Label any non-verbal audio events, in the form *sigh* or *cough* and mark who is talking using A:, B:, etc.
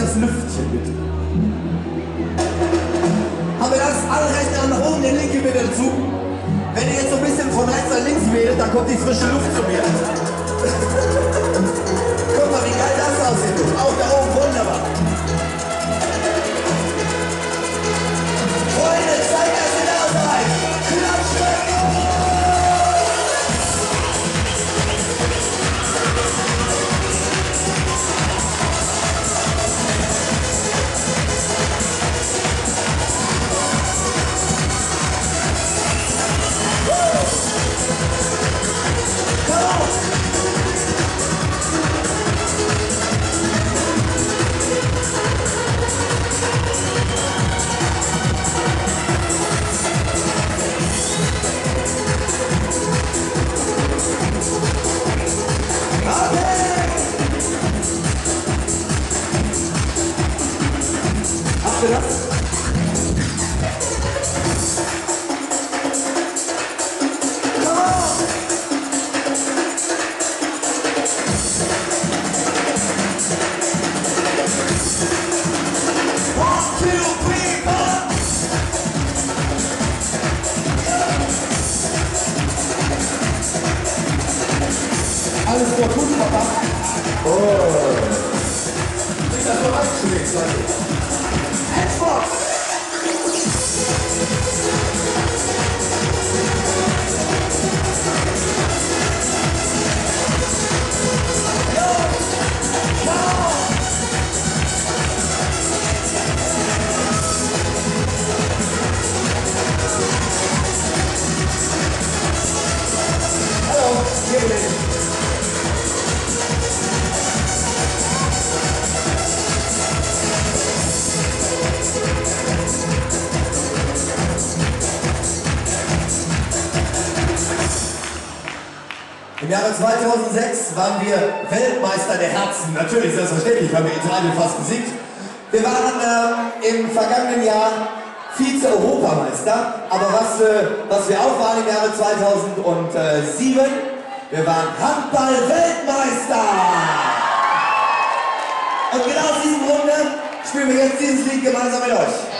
A: das Lüftchen bitte. Haben wir das? Alle rechte Hand nach oben, den linke bitte dazu. Wenn ihr jetzt so ein bisschen von rechts nach links wählt, dann kommt die frische Luft zu mir. *laughs* Sit up. alles vor Kunden verpasst. Oh. Das ist doch alles zunächst, Leute. Im Jahre 2006 waren wir Weltmeister der Herzen. Natürlich, selbstverständlich, haben wir Italien fast besiegt. Wir waren ähm, im vergangenen Jahr Vize-Europameister. Aber was, äh, was wir auch waren im Jahre 2007, wir waren Handball-Weltmeister. Und genau aus diesem Grunde spielen wir jetzt dieses Lied gemeinsam mit euch.